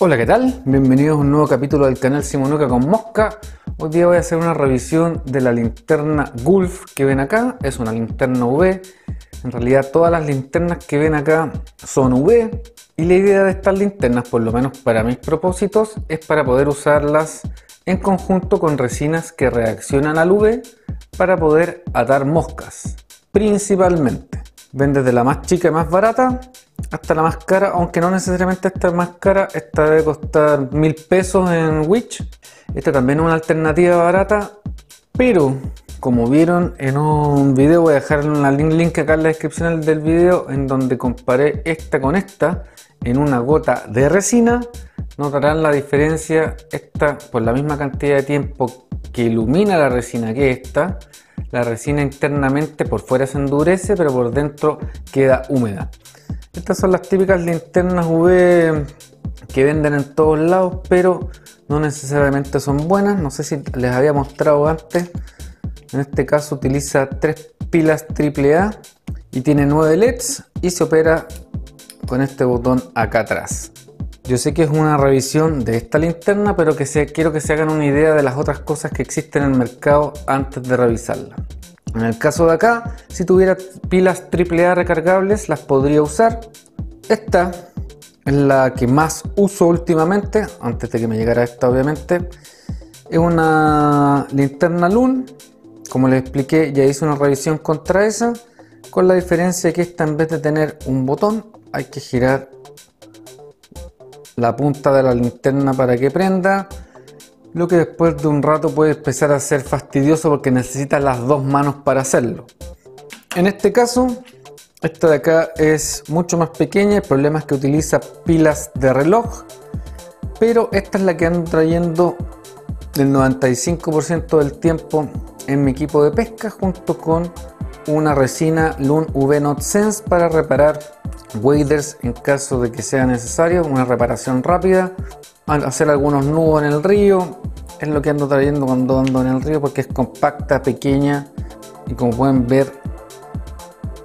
Hola, ¿qué tal? Bienvenidos a un nuevo capítulo del canal Simonuca con Mosca. Hoy día voy a hacer una revisión de la linterna Gulf que ven acá. Es una linterna UV. En realidad todas las linternas que ven acá son UV. Y la idea de estas linternas, por lo menos para mis propósitos, es para poder usarlas en conjunto con resinas que reaccionan al UV para poder atar moscas. Principalmente. Ven desde la más chica y más barata hasta la más cara, aunque no necesariamente esta más cara, esta debe costar mil pesos en Witch. Esta también es una alternativa barata, pero como vieron en un video, voy a dejar un link acá en la descripción del video en donde comparé esta con esta en una gota de resina. Notarán la diferencia, esta por la misma cantidad de tiempo que ilumina la resina que esta, la resina internamente por fuera se endurece, pero por dentro queda húmeda. Estas son las típicas linternas UV que venden en todos lados, pero no necesariamente son buenas. No sé si les había mostrado antes. En este caso utiliza tres pilas AAA y tiene 9 LEDs y se opera con este botón acá atrás. Yo sé que es una revisión de esta linterna, pero que quiero que se hagan una idea de las otras cosas que existen en el mercado antes de revisarla. En el caso de acá, si tuviera pilas AAA recargables, las podría usar. Esta es la que más uso últimamente, antes de que me llegara esta obviamente. Es una linterna LUN, como les expliqué, ya hice una revisión contra esa, con la diferencia que esta en vez de tener un botón, hay que girar la punta de la linterna para que prenda lo que después de un rato puede empezar a ser fastidioso porque necesita las dos manos para hacerlo. En este caso, esta de acá es mucho más pequeña, el problema es que utiliza pilas de reloj, pero esta es la que ando trayendo el 95% del tiempo en mi equipo de pesca junto con una resina Loon UV Not Sense para reparar waders en caso de que sea necesario, una reparación rápida hacer algunos nudos en el río. Es lo que ando trayendo cuando ando en el río porque es compacta, pequeña y como pueden ver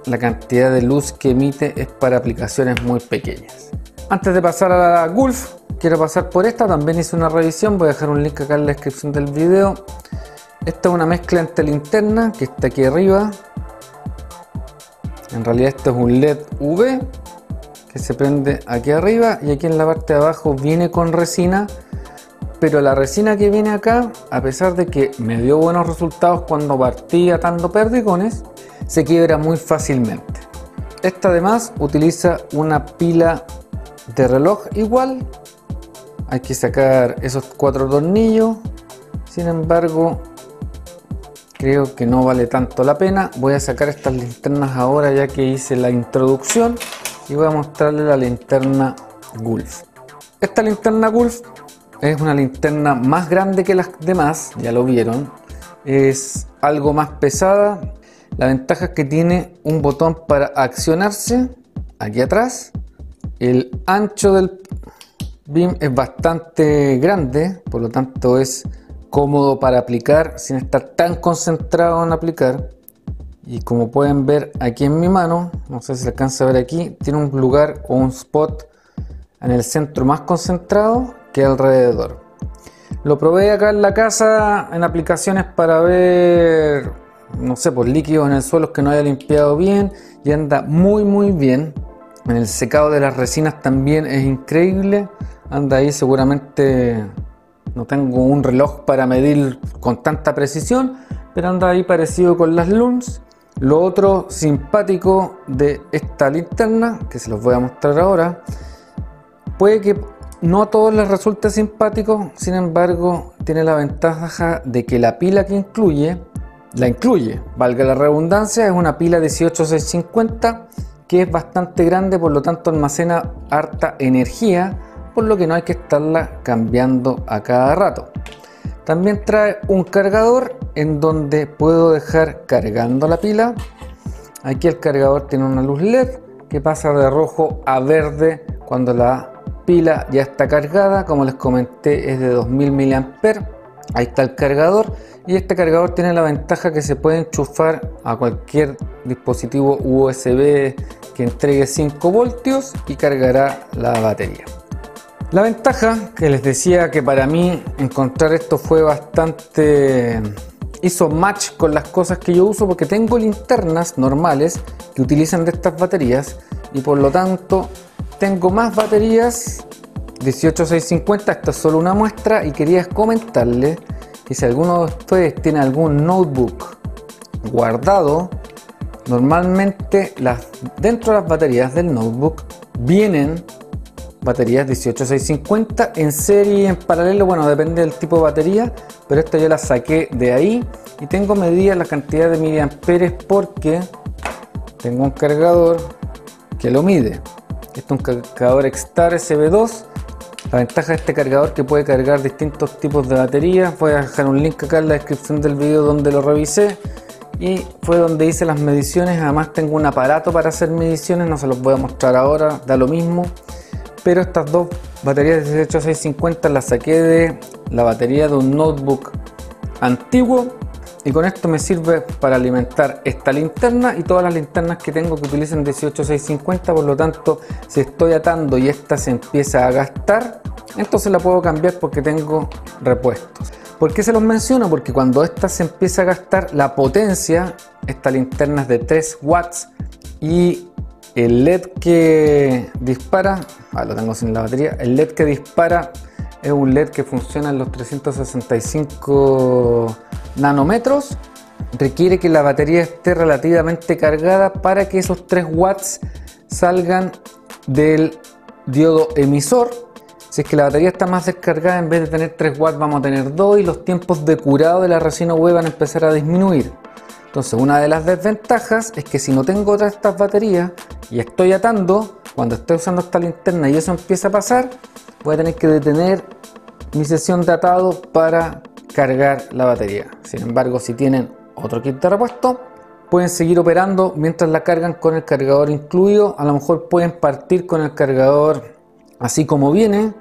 la cantidad de luz que emite es para aplicaciones muy pequeñas. Antes de pasar a la Gulf, quiero pasar por esta, también hice una revisión, voy a dejar un link acá en la descripción del video. Esta es una mezcla entre linterna que está aquí arriba. En realidad esto es un LED UV que se prende aquí arriba y aquí en la parte de abajo viene con resina pero la resina que viene acá a pesar de que me dio buenos resultados cuando partí atando perdigones se quiebra muy fácilmente. Esta además utiliza una pila de reloj igual. Hay que sacar esos cuatro tornillos. Sin embargo creo que no vale tanto la pena. Voy a sacar estas linternas ahora ya que hice la introducción y voy a mostrarle la linterna Gulf. Esta linterna Gulf es una linterna más grande que las demás, ya lo vieron. Es algo más pesada. La ventaja es que tiene un botón para accionarse aquí atrás. El ancho del beam es bastante grande, por lo tanto es cómodo para aplicar sin estar tan concentrado en aplicar. Y como pueden ver aquí en mi mano, no sé si se alcanza a ver aquí, tiene un lugar o un spot en el centro más concentrado que alrededor. Lo probé acá en la casa en aplicaciones para ver, no sé, por líquidos en el suelo que no haya limpiado bien y anda muy muy bien. En el secado de las resinas también es increíble. Anda ahí seguramente no tengo un reloj para medir con tanta precisión, pero anda ahí parecido con las LUNS lo otro simpático de esta linterna, que se los voy a mostrar ahora, puede que no a todos les resulte simpático, sin embargo tiene la ventaja de que la pila que incluye, la incluye, valga la redundancia, es una pila 18650 que es bastante grande, por lo tanto almacena harta energía, por lo que no hay que estarla cambiando a cada rato. También trae un cargador en donde puedo dejar cargando la pila. Aquí el cargador tiene una luz LED que pasa de rojo a verde cuando la pila ya está cargada. Como les comenté es de 2000 mAh. Ahí está el cargador y este cargador tiene la ventaja que se puede enchufar a cualquier dispositivo USB que entregue 5 voltios y cargará la batería. La ventaja que les decía que para mí encontrar esto fue bastante hizo match con las cosas que yo uso porque tengo linternas normales que utilizan de estas baterías y por lo tanto tengo más baterías 18650 esta es solo una muestra y quería comentarles que si alguno de ustedes tiene algún notebook guardado normalmente las, dentro de las baterías del notebook vienen baterías 18650 en serie y en paralelo, bueno, depende del tipo de batería, pero esta yo la saqué de ahí y tengo medida la cantidad de miliamperes porque tengo un cargador que lo mide. Este es un cargador Extar SB2. La ventaja de este cargador que puede cargar distintos tipos de baterías. Voy a dejar un link acá en la descripción del video donde lo revisé y fue donde hice las mediciones. Además tengo un aparato para hacer mediciones, no se los voy a mostrar ahora, da lo mismo pero estas dos baterías de 18650 las saqué de la batería de un notebook antiguo y con esto me sirve para alimentar esta linterna y todas las linternas que tengo que utilicen 18650 por lo tanto si estoy atando y esta se empieza a gastar entonces la puedo cambiar porque tengo repuestos ¿Por qué se los menciono? Porque cuando esta se empieza a gastar la potencia, esta linterna es de 3 watts y el LED que dispara, ah, lo tengo sin la batería, el LED que dispara es un LED que funciona en los 365 nanómetros. Requiere que la batería esté relativamente cargada para que esos 3 watts salgan del diodo emisor. Si es que la batería está más descargada, en vez de tener 3 watts vamos a tener 2 y los tiempos de curado de la resina UV van a empezar a disminuir. Entonces una de las desventajas es que si no tengo otra de estas baterías y estoy atando, cuando estoy usando esta linterna y eso empieza a pasar, voy a tener que detener mi sesión de atado para cargar la batería. Sin embargo, si tienen otro kit de repuesto, pueden seguir operando mientras la cargan con el cargador incluido. A lo mejor pueden partir con el cargador así como viene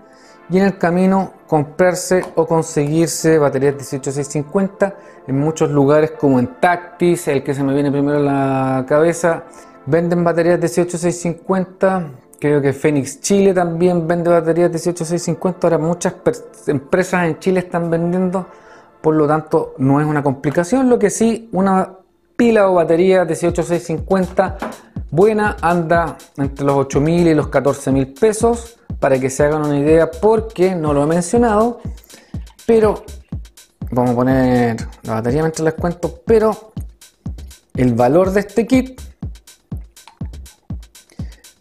y en el camino comprarse o conseguirse baterías 18650 en muchos lugares como en Tactis, el que se me viene primero a la cabeza, venden baterías 18650. Creo que Phoenix Chile también vende baterías 18650. Ahora muchas empresas en Chile están vendiendo, por lo tanto no es una complicación. Lo que sí, una pila o batería 18650 buena anda entre los 8.000 y los 14.000 pesos para que se hagan una idea porque no lo he mencionado, pero vamos a poner la batería mientras les cuento, pero el valor de este kit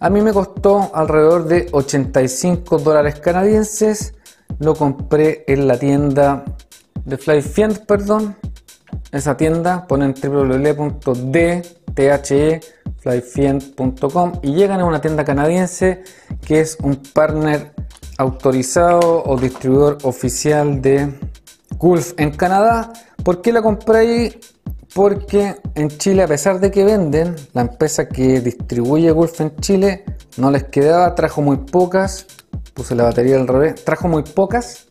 a mí me costó alrededor de 85 dólares canadienses. Lo compré en la tienda de Flyfiend, perdón. Esa tienda ponen www.dthe flyfiend.com y llegan a una tienda canadiense que es un partner autorizado o distribuidor oficial de Gulf en Canadá. ¿Por qué la compré ahí? Porque en Chile, a pesar de que venden, la empresa que distribuye Gulf en Chile no les quedaba, trajo muy pocas. Puse la batería al revés, trajo muy pocas.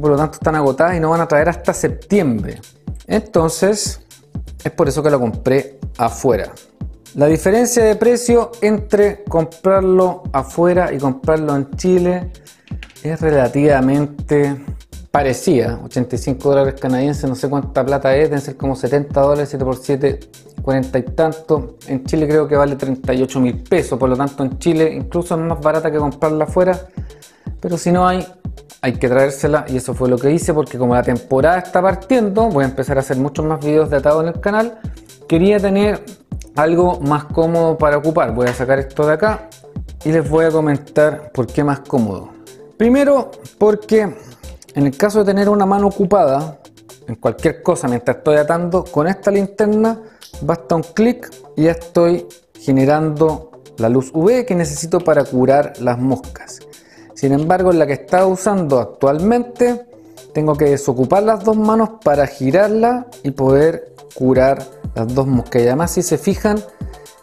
Por lo tanto, están agotadas y no van a traer hasta septiembre. Entonces, es por eso que la compré afuera. La diferencia de precio entre comprarlo afuera y comprarlo en Chile es relativamente parecida. 85 dólares canadienses, no sé cuánta plata es, deben ser como 70 dólares, 7 por 7, 40 y tanto. En Chile creo que vale 38 mil pesos, por lo tanto en Chile incluso es más barata que comprarla afuera. Pero si no hay, hay que traérsela y eso fue lo que hice porque como la temporada está partiendo, voy a empezar a hacer muchos más videos de atado en el canal. Quería tener algo más cómodo para ocupar. Voy a sacar esto de acá y les voy a comentar por qué más cómodo. Primero, porque en el caso de tener una mano ocupada en cualquier cosa mientras estoy atando, con esta linterna basta un clic y ya estoy generando la luz UV que necesito para curar las moscas. Sin embargo, en la que estaba usando actualmente, tengo que desocupar las dos manos para girarla y poder curar las dos moscas. Y además, si se fijan,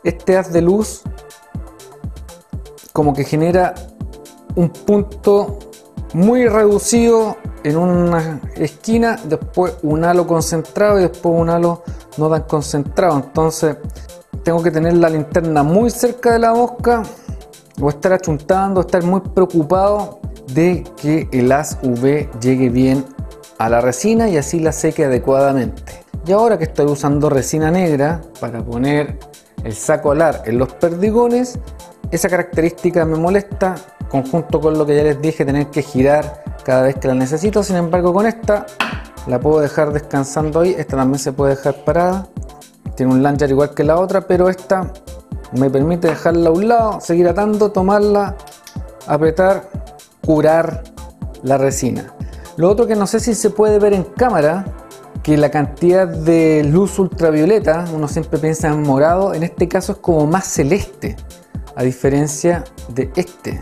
este haz de luz como que genera un punto muy reducido en una esquina, después un halo concentrado y después un halo no tan concentrado. Entonces, tengo que tener la linterna muy cerca de la mosca o estar achuntando, estar muy preocupado de que el haz UV llegue bien a la resina y así la seque adecuadamente. Y ahora que estoy usando resina negra para poner el saco alar en los perdigones, esa característica me molesta, conjunto con lo que ya les dije, tener que girar cada vez que la necesito. Sin embargo, con esta la puedo dejar descansando ahí. Esta también se puede dejar parada. Tiene un launcher igual que la otra, pero esta me permite dejarla a un lado, seguir atando, tomarla, apretar, curar la resina. Lo otro que no sé si se puede ver en cámara, que la cantidad de luz ultravioleta, uno siempre piensa en morado, en este caso es como más celeste, a diferencia de este.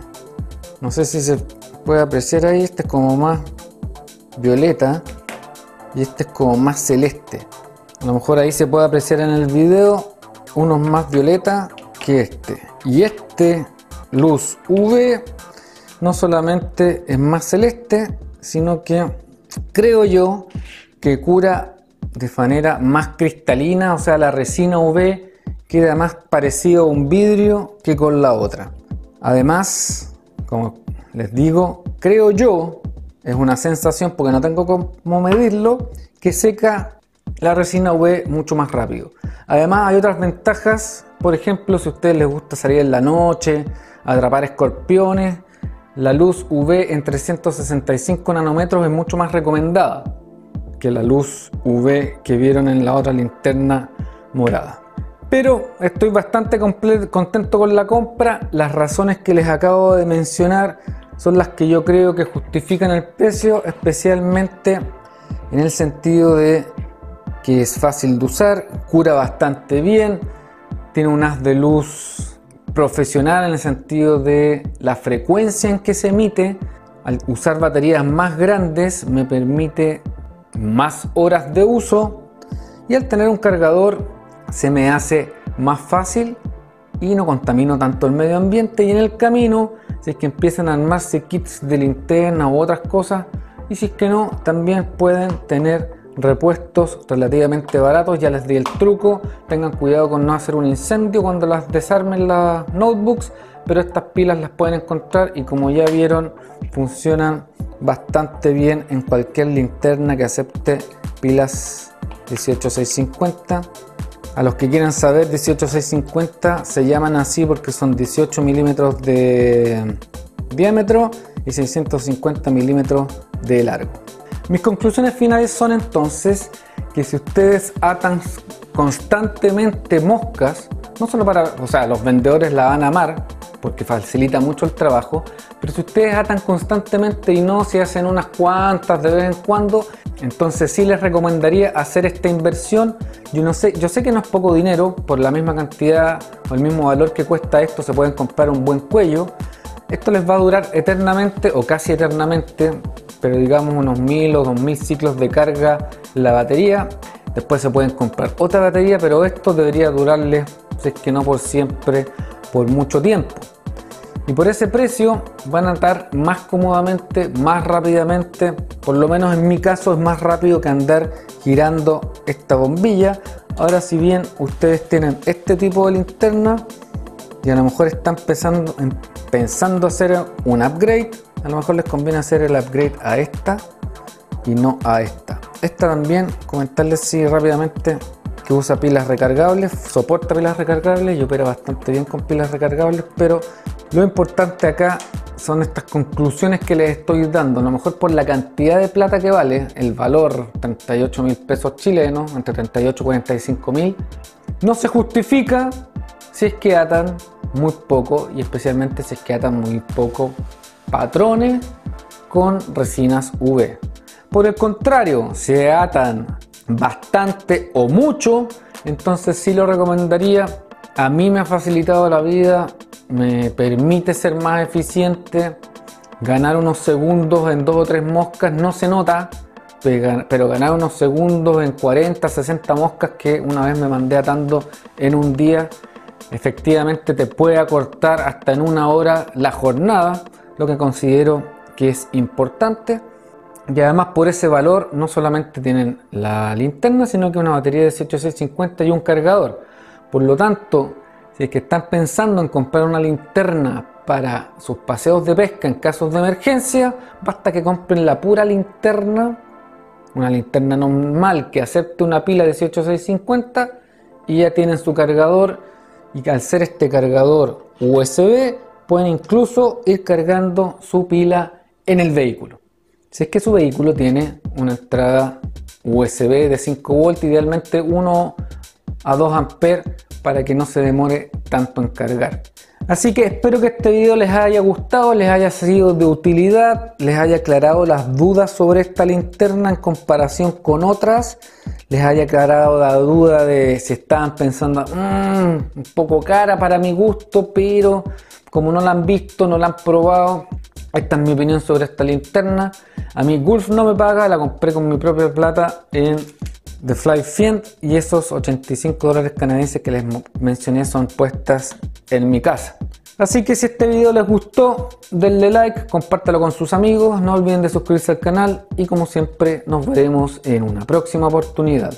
No sé si se puede apreciar ahí, este es como más violeta y este es como más celeste. A lo mejor ahí se puede apreciar en el video unos más violeta que este. Y este luz UV no solamente es más celeste, sino que creo yo que cura de manera más cristalina, o sea, la resina UV queda más parecido a un vidrio que con la otra. Además, como les digo, creo yo, es una sensación porque no tengo cómo medirlo, que seca la resina UV mucho más rápido. Además hay otras ventajas, por ejemplo, si a ustedes les gusta salir en la noche, atrapar escorpiones, la luz UV en 365 nanómetros es mucho más recomendada que la luz UV que vieron en la otra linterna morada. Pero estoy bastante contento con la compra. Las razones que les acabo de mencionar son las que yo creo que justifican el precio, especialmente en el sentido de que es fácil de usar, cura bastante bien, tiene un haz de luz profesional en el sentido de la frecuencia en que se emite. Al usar baterías más grandes me permite más horas de uso y al tener un cargador se me hace más fácil y no contamino tanto el medio ambiente y en el camino si es que empiezan a armarse kits de linterna u otras cosas y si es que no también pueden tener repuestos relativamente baratos ya les di el truco tengan cuidado con no hacer un incendio cuando las desarmen las notebooks pero estas pilas las pueden encontrar y como ya vieron funcionan bastante bien en cualquier linterna que acepte pilas 18650 a los que quieran saber, 18650 se llaman así porque son 18 milímetros de diámetro y 650 milímetros de largo. Mis conclusiones finales son entonces que si ustedes atan constantemente moscas, no solo para, o sea, los vendedores la van a amar porque facilita mucho el trabajo, pero si ustedes atan constantemente y no se hacen unas cuantas de vez en cuando, entonces sí les recomendaría hacer esta inversión. Yo no sé, yo sé que no es poco dinero, por la misma cantidad o el mismo valor que cuesta esto, se pueden comprar un buen cuello. Esto les va a durar eternamente o casi eternamente, pero digamos unos mil o dos mil ciclos de carga la batería. Después se pueden comprar otra batería, pero esto debería durarles, si es que no por siempre, por mucho tiempo. Y por ese precio van a estar más cómodamente, más rápidamente, por lo menos en mi caso es más rápido que andar girando esta bombilla. Ahora si bien ustedes tienen este tipo de linterna y a lo mejor están pensando, pensando hacer un upgrade, a lo mejor les conviene hacer el upgrade a esta y no a esta. Esta también, comentarles si rápidamente que usa pilas recargables, soporta pilas recargables y opera bastante bien con pilas recargables, pero lo importante acá son estas conclusiones que les estoy dando. A lo mejor por la cantidad de plata que vale, el valor 38 mil pesos chilenos, entre 38 y 45 mil, no se justifica si es que atan muy poco y especialmente si es que atan muy poco patrones con resinas UV. Por el contrario, si atan bastante o mucho, entonces sí lo recomendaría. A mí me ha facilitado la vida, me permite ser más eficiente, ganar unos segundos en dos o tres moscas no se nota, pero ganar unos segundos en 40, 60 moscas que una vez me mandé atando en un día, efectivamente te puede acortar hasta en una hora la jornada, lo que considero que es importante. Y además por ese valor no solamente tienen la linterna, sino que una batería de 18650 y un cargador. Por lo tanto, Si es que están pensando en comprar una linterna para sus paseos de pesca en casos de emergencia, basta que compren la pura linterna, una linterna normal que acepte una pila 18650 y ya tienen su cargador y al ser este cargador USB pueden incluso ir cargando su pila en el vehículo. Si es que su vehículo tiene una entrada USB de 5 volts, idealmente 1 a 2 amperes para que no se demore tanto en cargar. Así que espero que este video les haya gustado, les haya sido de utilidad, les haya aclarado las dudas sobre esta linterna en comparación con otras, les haya aclarado la duda de si estaban pensando mmm, un poco cara para mi gusto, pero como no la han visto, no la han probado, esta es mi opinión sobre esta linterna. A mí Gulf no me paga, la compré con mi propia plata en The Fly Fiend y esos 85 dólares canadienses que les mencioné son puestas en mi casa. Así que si este video les gustó, denle like, compártelo con sus amigos, no olviden de suscribirse al canal y como siempre nos veremos en una próxima oportunidad.